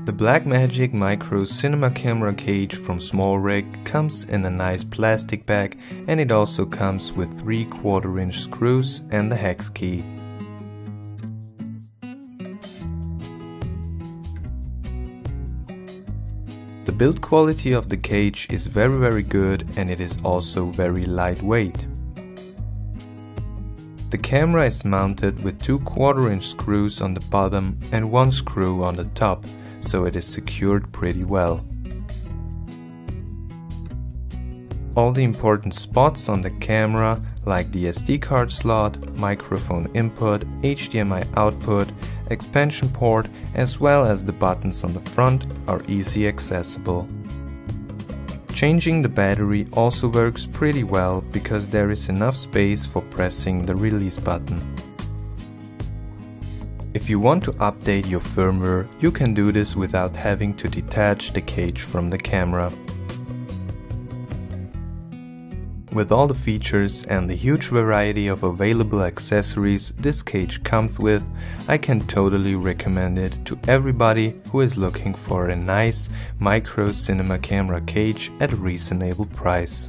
The Blackmagic Micro Cinema Camera Cage from SmallRig comes in a nice plastic bag and it also comes with 3 quarter inch screws and the hex key. The build quality of the cage is very very good and it is also very lightweight. The camera is mounted with two quarter inch screws on the bottom and one screw on the top so it is secured pretty well. All the important spots on the camera like the SD card slot, microphone input, HDMI output, expansion port as well as the buttons on the front are easy accessible. Changing the battery also works pretty well because there is enough space for pressing the release button. If you want to update your firmware, you can do this without having to detach the cage from the camera. With all the features and the huge variety of available accessories this cage comes with, I can totally recommend it to everybody who is looking for a nice micro cinema camera cage at a reasonable price.